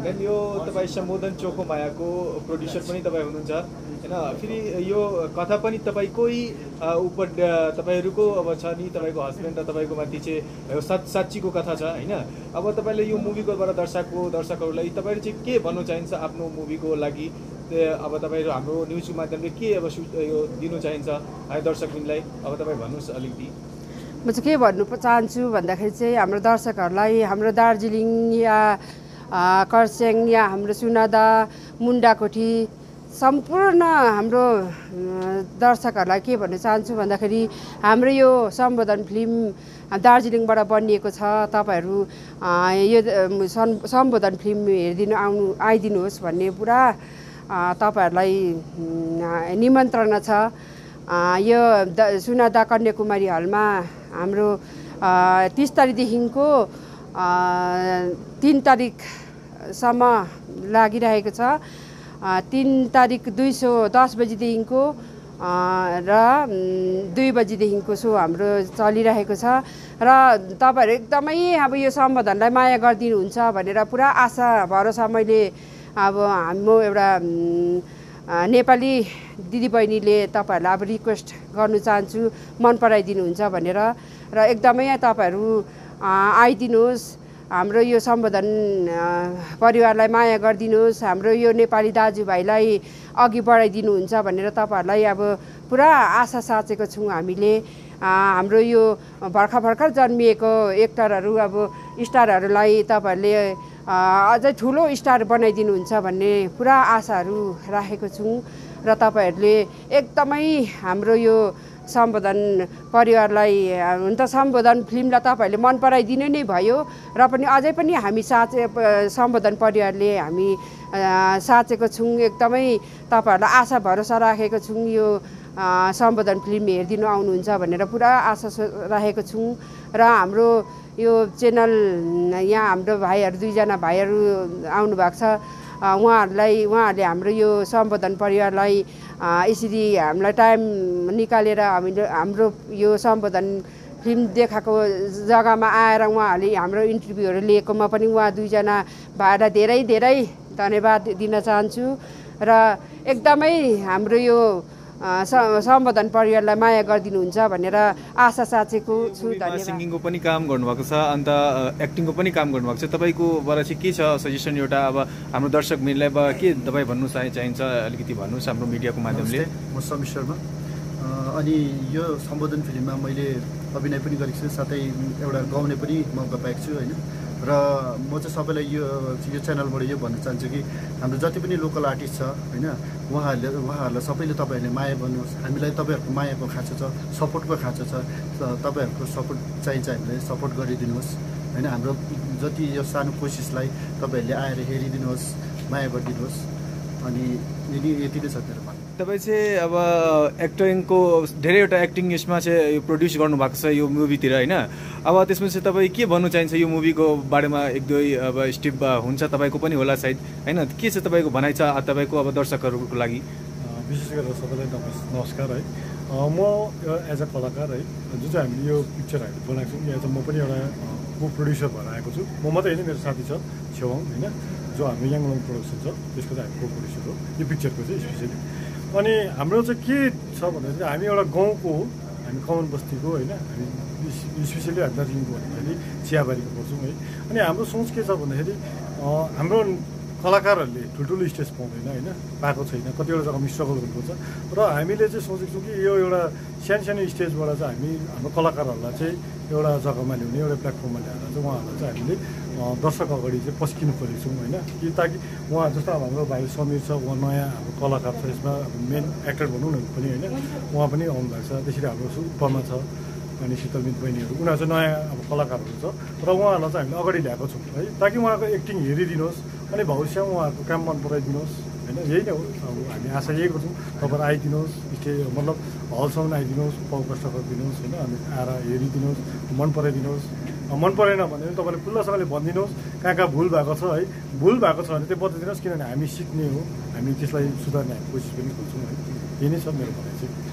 And यो तपाईँ सम्बोधन चोखो मायाको प्रड्युसर पनि तपाईँ हुनुहुन्छ। होइन फेरि यो कथा पनि तपाईँकै उप तपाईँहरूको अब छ नि तपाईँको हस्बेन्ड र तपाईँको माथि चाहिँ साँच साँच्चीको कथा छ होइन? अब तपाईँले यो मुभीकोबाट दर्शकको दर्शकहरूलाई तपाईँले चाहिँ के भन्नु चाहिन्छ आफ्नो मुभीको लागि? अब तपाईँहरू हाम्रो न्युजको माध्यमले के अब सु यो दिनु चाहिन्छ? है दर्शकबिनलाई अब तपाईँ भन्नुहोस् अलिकति। म चाहिँ के भन्नु चाहन्छु भन्दाखेरि चाहिँ हाम्रो दर्शकहरूलाई हाम्रो दार्जिलिङ या आ, खरसाङ या हाम्रो सुनादा मुन्डाकोठी सम्पूर्ण हाम्रो दर्शकहरूलाई के भन्न चाहन्छु भन्दाखेरि हाम्रो यो सम्बोधन फिल्म दार्जिलिङबाट बनिएको छ। तपाईँहरू यो सम्बोधन फिल्म हेरिदिनु आउनु आइदिनुहोस् भन्ने पुरा तपाईँहरूलाई निमन्त्रणा छ। यो द सुनादा कन्याकुमारी हलमा हाम्रो तिस तारिकदेखिको तिन तारिकसम्म लागिरहेको छ। तिन तारिक दुई सौ दस बजीदेखिको र दुई बजीदेखिको सो हाम्रो चलिरहेको छ। र तपाईँहरू एकदमै अब यो सम्बोधनलाई माया गरिदिनुहुन्छ भनेर पुरा आशा भरोसा मैले अब हाम्रो एउटा नेपाली दिदीबहिनीले तपाईँहरूलाई अब रिक्वेस्ट गर्नु चाहन्छु मन पराइदिनुहुन्छ भनेर। र एकदमै तपाईँहरू आइदिनुहोस् हाम्रो यो सम्बोधन परिवारलाई माया गरिदिनुहोस् हाम्रो यो नेपाली दाजुभाइलाई अघि बढाइदिनुहुन्छ भनेर तपाईँहरूलाई अब पुरा आशा साँचेको छौँ हामीले। हाम्रो यो भर्खर भर्खर जन्मिएको एक्टरहरू अब स्टारहरूलाई तपाईँहरूले अझै ठुलो स्टार बनाइदिनुहुन्छ भन्ने पुरा आशाहरू राखेको छौँ र तपाईँहरूले एकदमै हाम्रो यो सम्बोधन परिवारलाई हुन त सम्बोधन फिल्मलाई तपाईँहरूले मन पराइदिनु नै भयो र पनि अझै पनि हामी साँचे सम्बोधन परिवारले हामी साँचेको छौँ। एकदमै तपाईँहरूलाई आशा भरोसा राखेको छौँ यो सम्बोधन फिल्म हेरिदिनु आउनुहुन्छ भनेर पुरा आशा राखेको छौँ। र हाम्रो यो च्यानल यहाँ हाम्रो भाइहरू दुईजना भाइहरू आउनु भएको छ। उहाँहरूलाई उहाँहरूले हाम्रो यो सम्बोधन परिवारलाई यसरी हामीलाई टाइम निकालेर हामीले हाम्रो यो सम्बोधन फिल्म देखाएको जग्गामा आएर उहाँहरूले हाम्रो इन्टरभ्यूहरू लिएकोमा पनि उहाँ दुईजना भाइलाई धेरै धेरै धन्यवाद दिन चाहन्छु। र एकदमै हाम्रो यो सम्बोधन परिवारलाई माया गरिदिनुहुन्छ भनेर आशा साँचेको छु धन्यवाद। सिङ्गिङको पनि काम गर्नुभएको छ अन्त एक्टिङको पनि काम गर्नुभएको छ। तपाईँकोबाट चाहिँ के छ सजेसन एउटा? अब हाम्रो दर्शक मिललाई के तपाईँ भन्नु चाहे चाहिन्छ अलिकति भन्नुहोस् हाम्रो मिडियाको माध्यमले। नमस्ते म समीर शर्मा। अ, अनि यो सम्बोधन फिल्ममा मैले अभिनय पनि गरेको छु साथै एउटा गाउने पनि मौका पाएको छु होइन? र म चाहिँ सबैलाई यो यो च्यानलबाट यो भन्न चाहन्छु कि हाम्रो जति पनि लोकल आर्टिस्ट छ होइन उहाँहरूले उहाँहरूलाई सबैले तपाईँहरूले माया गर्नुहोस्। हामीलाई तपाईँहरूको मायाको खाँचो छ सपोर्टको खाँचो छ तपाईँहरूको सपोर्ट चाहिन्छ हामीलाई सपोर्ट गरिदिनुहोस् होइन। हाम्रो जति यो सानो कोसिसलाई तपाईँहरूले आएर हेरिदिनुहोस् माया गरिदिनुहोस्। अनि यदि यति नै छ मेरो भन्न तपाईँ चाहिँ अब एक्टिङको धेरैवटा एक्टिङ यसमा चाहिँ यो प्रड्युस गर्नुभएको छ यो मुभीतिर होइन? अब त्यसमा चाहिँ तपाईँ के भन्नु चाहिन्छ यो मुभीको बारेमा? एक दुई अब स्टेप हुन्छ तपाईँको पनि होला सायद होइन? के छ तपाईँको भनाइ छ तपाईँको अब दर्शकहरूको लागि? विशेष गरेर सबैलाई नमस् नमस्कार है। म एज अ कलाकार है जुन चाहिँ हामीले यो पिक्चर हामीले बनाएको छौँ यहाँ चाहिँ म पनि एउटा को प्रड्युसर भएर आएको छु। म मात्रै होइन मेरो साथी छ छेवाङ होइन? जो हाम्रो याङलङ प्रोडक्सन छ त्यसको चाहिँ हामी को हो। यो पिक्चरको चाहिँ स्पेसली अनि हाम्रो चाहिँ के छ भन्दाखेरि हामी एउटा गाउँको हो हामी कमान बस्तीको होइन। हामी स्पेसली हामी दार्जिलिङको भन्दाखेरि चियाबारीको पर्छौँ है। अनि हाम्रो सोच के छ भन्दाखेरि हाम्रो कलाकारहरूले ठुल्ठुलो स्टेज पाउँदैन होइन। पाएको छैन कतिवटा जग्गामा स्ट्रगल गर्नुपर्छ र हामीले चाहिँ सोचेको छौँ कि यो एउटा सानो सानो स्टेजबाट चाहिँ हामी हाम्रो कलाकारहरूलाई चाहिँ एउटा जग्गामा ल्याउने एउटा प्लेटफर्ममा ल्याएर चाहिँ उहाँहरूलाई चाहिँ हामीले दर्शक अगाडि चाहिँ पस्किनु खोजेको छौँ होइन? कि ताकि उहाँ जस्तो अब हाम्रो भाइ समीर छ उहाँ नयाँ हाम्रो कलाकार छ यसमा अब मेन एक्टर भनौँ न पनि होइन? उहाँ पनि आउनुभएको छ। त्यसरी हाम्रो उपमा छ अनि शीतलमित बहिनीहरू। उनीहरू चाहिँ नयाँ अब कलाकारहरू छ र उहाँहरूलाई चाहिँ हामीले अगाडि ल्याएको छौँ है? ताकि उहाँको एक्टिङ हेरिदिनुहोस् अनि भविष्यमा उहाँहरूको काम मन पराइदिनुहोस् होइन? यही नै हो अब हामी आशा यही गर्छौँ। तपाईँहरू आइदिनुहोस् स्टे मतलब हलसम्म आइदिनुहोस् पाउ कष्ट गरिदिनुहोस् होइन? अनि आएर हेरिदिनुहोस् मन पराइदिनुहोस्। मन परेन भने पनि तपाईँले खुल्लासँगले भनिदिनुहोस् कहाँ कहाँ भुल भएको छ है। भुल भएको छ भने त्यो बताइदिनुहोस् किनभने हामी सिक्ने हो। हामी त्यसलाई सुधार्ने हामी कोसिस पनि गर्छौँ है। यही नै छ मेरो भनाइ चाहिँ।